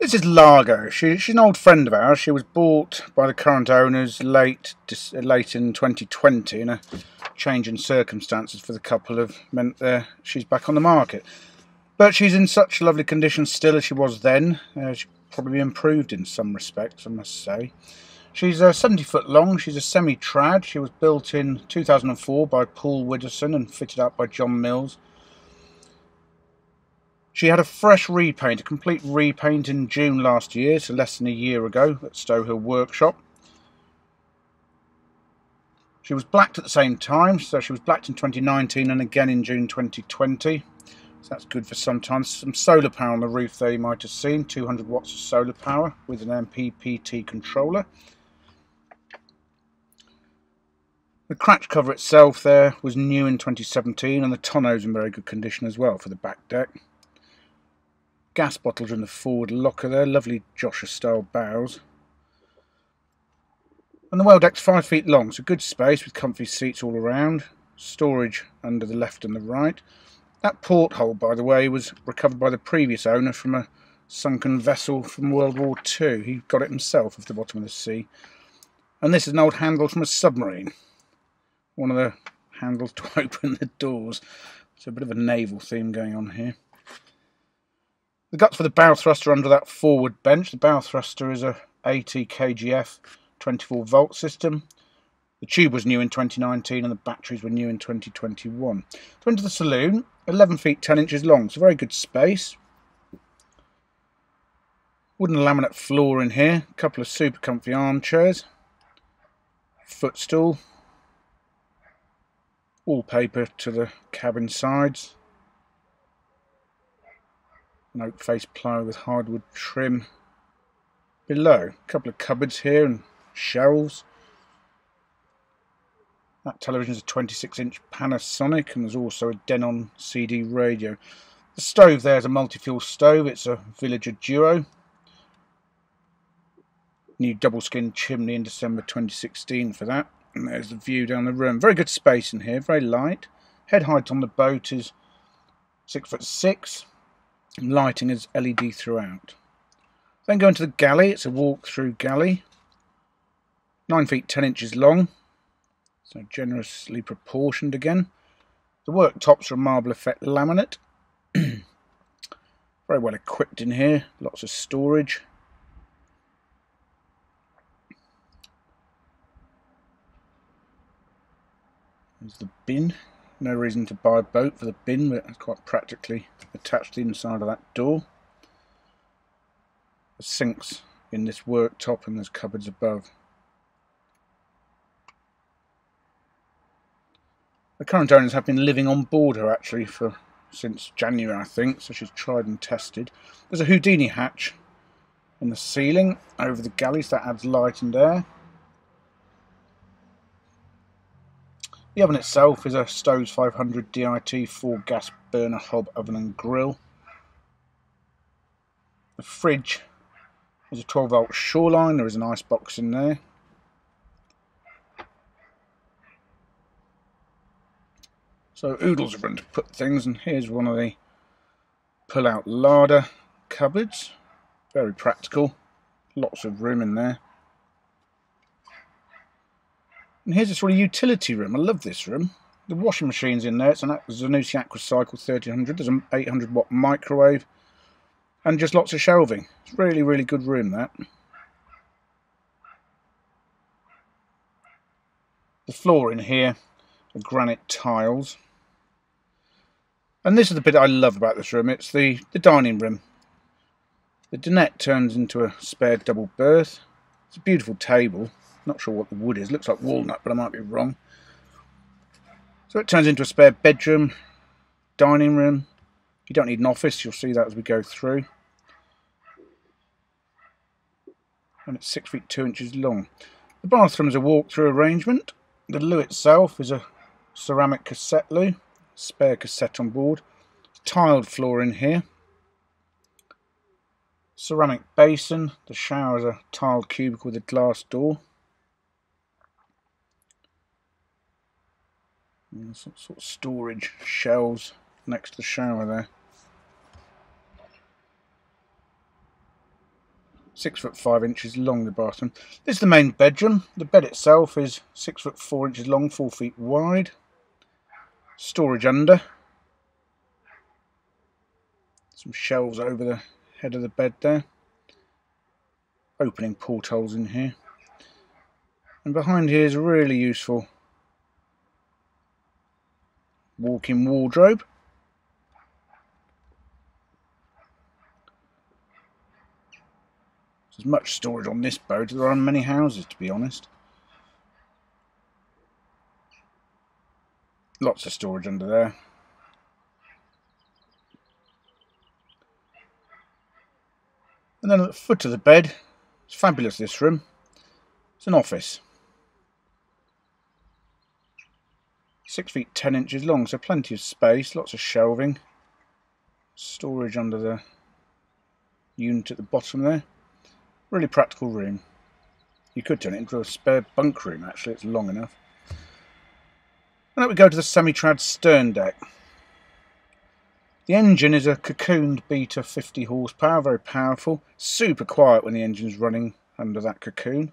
This is Largo. She, she's an old friend of ours. She was bought by the current owners late late in 2020 and a change in circumstances for the couple have meant that she's back on the market. But she's in such lovely condition still as she was then. Uh, she probably improved in some respects, I must say. She's uh, 70 foot long. She's a semi-trad. She was built in 2004 by Paul Widdowson and fitted up by John Mills. She had a fresh repaint, a complete repaint in June last year, so less than a year ago at Stow Workshop. She was blacked at the same time, so she was blacked in 2019 and again in June 2020. So that's good for sometimes. Some solar power on the roof there you might have seen, 200 watts of solar power with an MPPT controller. The cratch cover itself there was new in 2017 and the tonneau's in very good condition as well for the back deck gas bottles in the forward locker there, lovely Joshua style bows. And the well deck's five feet long, so good space with comfy seats all around, storage under the left and the right. That porthole, by the way, was recovered by the previous owner from a sunken vessel from World War II. He got it himself off the bottom of the sea. And this is an old handle from a submarine. One of the handles to open the doors. So a bit of a naval theme going on here. The guts for the bow thruster under that forward bench. The bow thruster is a 80 kgf 24 volt system. The tube was new in 2019 and the batteries were new in 2021. So into the saloon, 11 feet 10 inches long, so very good space. Wooden laminate floor in here, a couple of super comfy armchairs, footstool, wallpaper to the cabin sides, an oak face ply with hardwood trim below. A couple of cupboards here and shelves. That television is a 26 inch Panasonic and there's also a Denon CD radio. The stove there is a multi-fuel stove, it's a Villager Duo. New double skin chimney in December 2016 for that. And there's the view down the room. Very good space in here, very light. Head height on the boat is six foot six lighting is LED throughout. Then go into the galley, it's a walk-through galley, 9 feet 10 inches long, so generously proportioned again. The worktops are marble effect laminate, very well equipped in here, lots of storage. There's the bin no reason to buy a boat for the bin, but it's quite practically attached to the inside of that door. The sinks in this worktop and there's cupboards above. The current owners have been living on board her actually for since January I think, so she's tried and tested. There's a Houdini hatch in the ceiling over the galleys that adds light and air. The oven itself is a Stoves 500 DIT 4 gas burner hob oven and grill. The fridge is a 12 volt shoreline, there is an ice box in there. So oodles of room to put things and here's one of the pull out larder cupboards. Very practical, lots of room in there. And here's a sort of utility room. I love this room. The washing machine's in there. It's an Zanussi AquaCycle 1300. There's an 800 watt microwave. And just lots of shelving. It's really, really good room, that. The floor in here are granite tiles. And this is the bit I love about this room. It's the, the dining room. The dinette turns into a spare double berth. It's a beautiful table. Not sure what the wood is. Looks like walnut, but I might be wrong. So it turns into a spare bedroom, dining room. You don't need an office. You'll see that as we go through. And it's six feet two inches long. The bathroom is a walk-through arrangement. The loo itself is a ceramic cassette loo. Spare cassette on board. Tiled floor in here. Ceramic basin. The shower is a tiled cubicle with a glass door. Some sort of storage shelves next to the shower there. Six foot five inches long, the bathroom. This is the main bedroom. The bed itself is six foot four inches long, four feet wide. Storage under. Some shelves over the head of the bed there. Opening portholes in here. And behind here is a really useful walk-in wardrobe. There's much storage on this boat there are on many houses, to be honest. Lots of storage under there. And then at the foot of the bed, it's fabulous this room. It's an office. Six feet ten inches long, so plenty of space, lots of shelving. Storage under the unit at the bottom there. Really practical room. You could turn it into a spare bunk room actually, it's long enough. And then we go to the semi-trad stern deck. The engine is a cocooned Beta 50 horsepower, very powerful. Super quiet when the engine's running under that cocoon.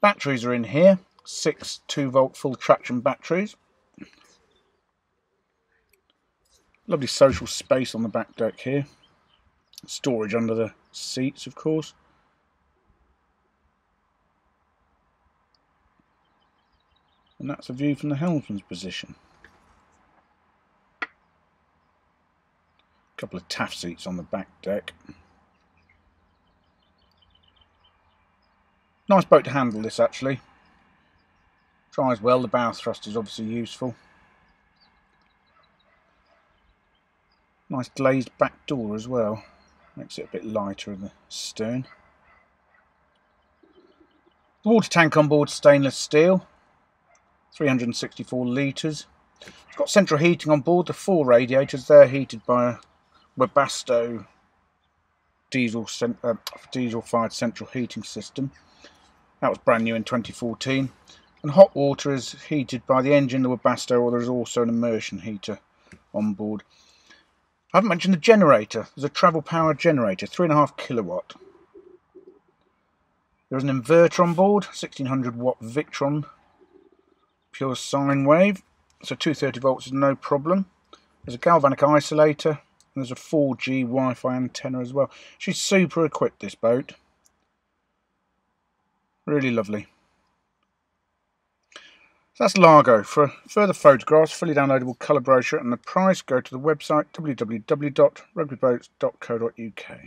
Batteries are in here, six 2 volt full traction batteries. Lovely social space on the back deck here. Storage under the seats, of course. And that's a view from the helmsman's position. A couple of taff seats on the back deck. Nice boat to handle this actually. Dries well, the bow thrust is obviously useful. Nice glazed back door as well. Makes it a bit lighter in the stern. The water tank on board stainless steel, 364 litres. It's got central heating on board, the four radiators, they're heated by a Webasto diesel, uh, diesel fired central heating system. That was brand new in 2014. And hot water is heated by the engine, the Webasto, or there's also an immersion heater on board. I haven't mentioned the generator. There's a travel power generator, 3.5 kilowatt. There's an inverter on board, 1600 watt Victron, pure sine wave. So 230 volts is no problem. There's a galvanic isolator, and there's a 4G Wi-Fi antenna as well. She's super equipped, this boat. Really lovely. So that's Largo. For further photographs, fully downloadable colour brochure and the price, go to the website www.rugbyboats.co.uk.